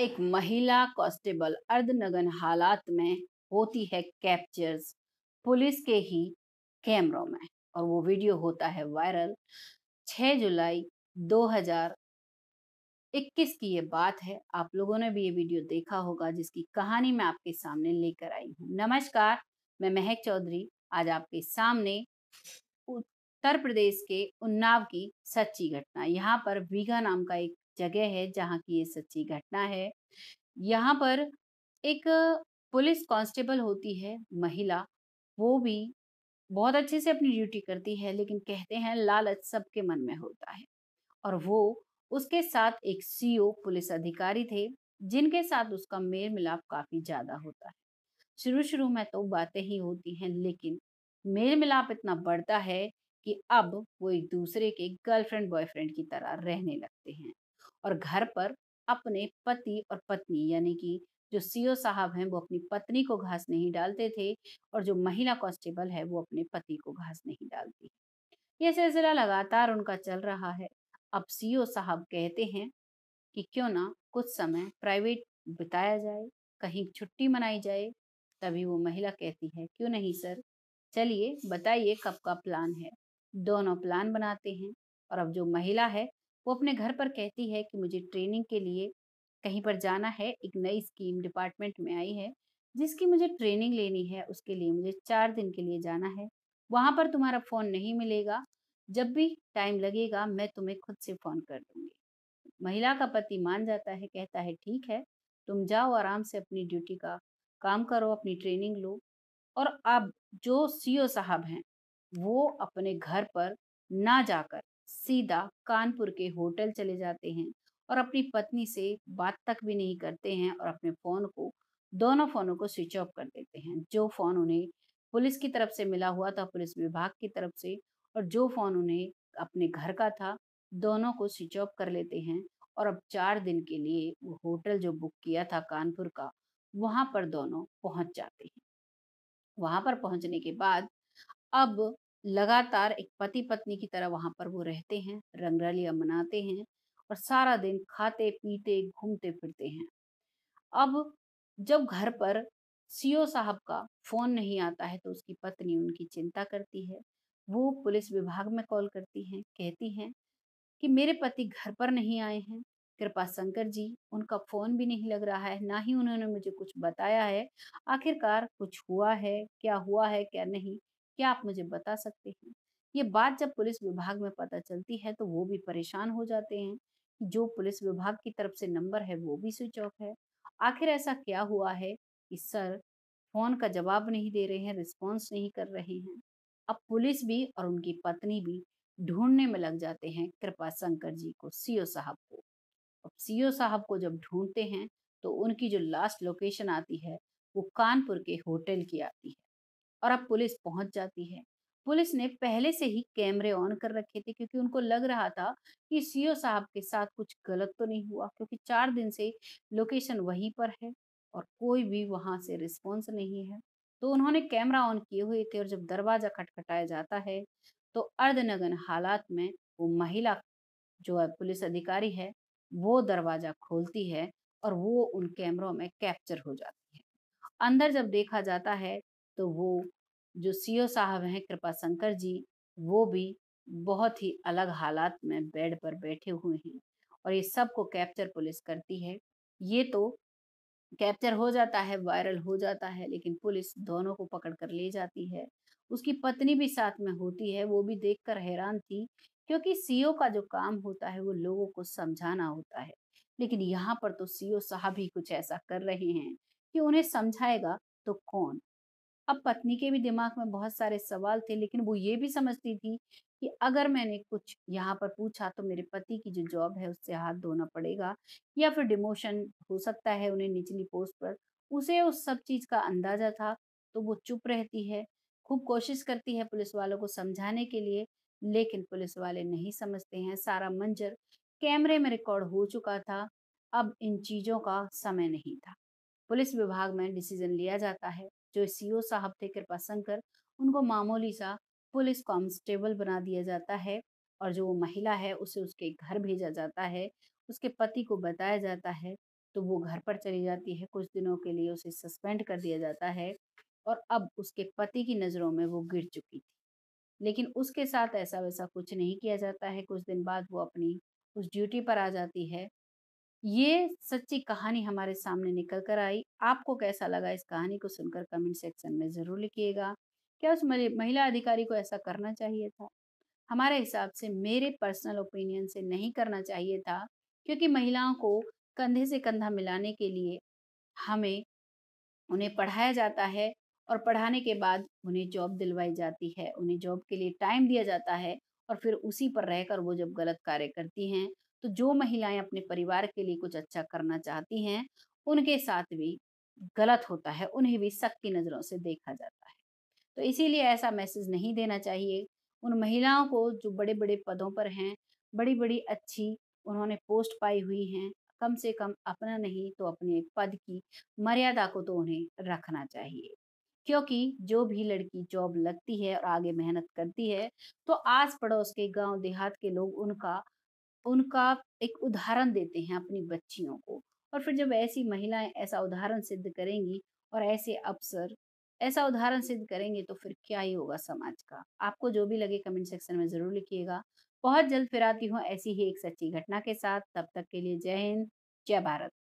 एक महिला कांस्टेबल अर्धनग्न हालात में होती है कैप्चर्स, पुलिस के ही कैमरों में। और वो वीडियो होता है वायरल। 6 जुलाई 2021 की ये बात है। आप लोगों ने भी ये वीडियो देखा होगा, जिसकी कहानी मैं आपके सामने लेकर आई हूँ। नमस्कार, मैं महक चौधरी। आज आपके सामने उत्तर प्रदेश के उन्नाव की सच्ची घटना। यहाँ पर वीघा नाम का एक जगह है जहाँ की ये सच्ची घटना है। यहाँ पर एक पुलिस कांस्टेबल होती है, महिला, वो भी बहुत अच्छे से अपनी ड्यूटी करती है, लेकिन कहते हैं लालच सबके मन में होता है। और वो उसके साथ एक सीओ पुलिस अधिकारी थे, जिनके साथ उसका मेल मिलाप काफ़ी ज़्यादा होता है। शुरू शुरू में तो बातें ही होती हैं, लेकिन मेल मिलाप इतना बढ़ता है कि अब वो एक दूसरे के गर्लफ्रेंड, बॉयफ्रेंड की तरह रहने लगते हैं। और घर पर अपने पति और पत्नी, यानी कि जो सीओ साहब हैं, वो अपनी पत्नी को घास नहीं डालते थे और जो महिला कांस्टेबल है, वो अपने पति को घास नहीं डालती। ये सिलसिला लगातार उनका चल रहा है। अब सीओ साहब कहते हैं कि क्यों ना कुछ समय प्राइवेट बिताया जाए, कहीं छुट्टी मनाई जाए, तभी वो महिला कहती है, क्यों नहीं सर? चलिए बताइए कब का प्लान है? दोनों प्लान बनाते हैं और अब जो महिला है वो अपने घर पर कहती है कि मुझे ट्रेनिंग के लिए कहीं पर जाना है, एक नई स्कीम डिपार्टमेंट में आई है, जिसकी मुझे ट्रेनिंग लेनी है, उसके लिए मुझे चार दिन के लिए जाना है। वहाँ पर तुम्हारा फ़ोन नहीं मिलेगा, जब भी टाइम लगेगा, मैं तुम्हें खुद से फ़ोन कर दूँगी। महिला का पति मान जाता है, कहता है, ठीक है, तुम जाओ आराम से अपनी ड्यूटी का काम करो, अपनी ट्रेनिंग लो। और अब जो सीओ साहब हैं, वो अपने घर पर ना जाकर सीधा कानपुर के होटल चले जाते हैं और अपनी पत्नी से बात तक भी नहीं करते हैं और अपने फ़ोन को, दोनों फ़ोनों को स्विच ऑफ़ कर देते हैं। जो फ़ोन उन्हें पुलिस की तरफ़ से मिला हुआ था, पुलिस विभाग की तरफ़ से और जो फ़ोन उन्हें अपने घर का था, दोनों को स्विच ऑफ़ कर लेते हैं और अब चार दिन के लिए वो होटल जो बुक किया था कानपुर का, वहाँ पर दोनों पहुँच जाते हैं। वहाँ पर पहुँचने के बाद अब लगातार एक पति पत्नी की तरह वहाँ पर वो रहते हैं, रंगरलिया मनाते हैं और सारा दिन खाते, पीते, घूमते फिरते हैं। अब जब घर पर सीओ साहब का फ़ोन नहीं आता है तो उसकी पत्नी उनकी चिंता करती है। वो पुलिस विभाग में कॉल करती हैं, कहती हैं कि मेरे पति घर पर नहीं आए हैं, कृपा शंकर जी, उनका फ़ोन भी नहीं लग रहा है, ना ही उन्होंने मुझे कुछ बताया है, आखिरकार कुछ हुआ है, क्या हुआ है, क्या नहीं। क्या आप मुझे बता सकते हैं। ये बात जब पुलिस विभाग में पता चलती है तो वो भी परेशान हो जाते हैं जो पुलिस विभाग की तरफ़ से नंबर है, वो भी स्विच ऑफ़ है। आखिर ऐसा क्या हुआ है कि सर फ़ोन का जवाब नहीं दे रहे हैं रिस्पॉन्स नहीं कर रहे हैं। अब पुलिस भी और उनकी पत्नी भी ढूँढने में लग जाते हैं, कृपा शंकर जी को, सीओ साहब को। अब सीओ साहब को जब ढूंढते हैं तो उनकी जो लास्ट लोकेशन आती है, वो कानपुर के होटल की आती है। और अब पुलिस पहुँच जाती है। पुलिस ने पहले से ही कैमरे ऑन कर रखे थे क्योंकि उनको लग रहा था कि सीओ साहब के साथ कुछ गलत तो नहीं हुआ क्योंकि चार दिन से लोकेशन वहीं पर है और कोई भी वहाँ से रिस्पॉन्स नहीं है। तो उन्होंने कैमरा ऑन किए हुए थे और जब दरवाज़ा खटखटाया जाता है तो अर्धनगन हालात में वो महिला जो है पुलिस अधिकारी है, वो दरवाज़ा खोलती है और वो उन कैमरों में कैप्चर हो जाती है। अंदर जब देखा जाता है तो वो जो सीओ साहब हैं, कृपा शंकर जी, वो भी बहुत ही अलग हालात में बेड पर बैठे हुए हैं और ये सबको कैप्चर पुलिस करती है। ये तो कैप्चर हो जाता है, वायरल हो जाता है, लेकिन पुलिस दोनों को पकड़ कर ले जाती है। उसकी पत्नी भी साथ में होती है, वो भी देखकर हैरान थी, क्योंकि सीओ का जो काम होता है, वो लोगों को समझाना होता है। लेकिन यहाँ पर तो सीओ साहब ही कुछ ऐसा कर रहे हैं कि उन्हें समझाएगा तो कौन? अब पत्नी के भी दिमाग में बहुत सारे सवाल थे, लेकिन वो ये भी समझती थी कि अगर मैंने कुछ यहाँ पर पूछा तो मेरे पति की जो जॉब है उससे हाथ धोना पड़ेगा या फिर डिमोशन हो सकता है उन्हें निचली पोस्ट पर। उसे उस सब चीज़ का अंदाज़ा था तो वो चुप रहती है, खूब कोशिश करती है पुलिस वालों को समझाने के लिए, लेकिन पुलिस वाले नहीं समझते हैं। सारा मंजर कैमरे में रिकॉर्ड हो चुका था, अब इन चीज़ों का समय नहीं था। पुलिस विभाग में डिसीज़न लिया जाता है। जो सीओ साहब थे, कृपा शंकर, उनको मामूली सा पुलिस कांस्टेबल बना दिया जाता है और जो वो महिला है, उसे उसके घर भेजा जाता है, उसके पति को बताया जाता है तो वो घर पर चली जाती है। कुछ दिनों के लिए उसे सस्पेंड कर दिया जाता है और अब उसके पति की नज़रों में वो गिर चुकी थी। लेकिन उसके साथ ऐसा वैसा कुछ नहीं किया जाता है। कुछ दिन बाद वो अपनी उस ड्यूटी पर आ जाती है ये सच्ची कहानी हमारे सामने निकल कर आई। आपको कैसा लगा इस कहानी को सुनकर कमेंट सेक्शन में ज़रूर लिखिएगा। क्या उस महिला अधिकारी को ऐसा करना चाहिए था? हमारे हिसाब से मेरे पर्सनल ओपिनियन से नहीं करना चाहिए था, क्योंकि महिलाओं को कंधे से कंधा मिलाने के लिए हमें उन्हें पढ़ाया जाता है और पढ़ाने के बाद उन्हें जॉब दिलवाई जाती है। उन्हें जॉब के लिए टाइम दिया जाता है और फिर उसी पर रहकर वो जब गलत कार्य करती हैं तो जो महिलाएँ अपने परिवार के लिए कुछ अच्छा करना चाहती हैं, उनके साथ भी गलत होता है, उन्हें भी सख्त की नज़रों से देखा जाता है। तो इसीलिए ऐसा मैसेज नहीं देना चाहिए। उन महिलाओं को जो बड़े बड़े पदों पर हैं बड़ी बड़ी अच्छी उन्होंने पोस्ट पाई हुई हैं, कम से कम अपना नहीं तो अपने पद की मर्यादा को तो उन्हें रखना चाहिए। क्योंकि जो भी लड़की जॉब लगती है और आगे मेहनत करती है तो आस पड़ोस के गाँव देहात के लोग उनका उनका एक उदाहरण देते हैं अपनी बच्चियों को। और फिर जब ऐसी महिलाएँ ऐसा उदाहरण सिद्ध करेंगी और ऐसे अफसर ऐसा उदाहरण सिद्ध करेंगे तो फिर क्या ही होगा समाज का। आपको जो भी लगे कमेंट सेक्शन में ज़रूर लिखिएगा। बहुत जल्द फिर आती हूँ ऐसी ही एक सच्ची घटना के साथ। तब तक के लिए जय हिंद, जय भारत।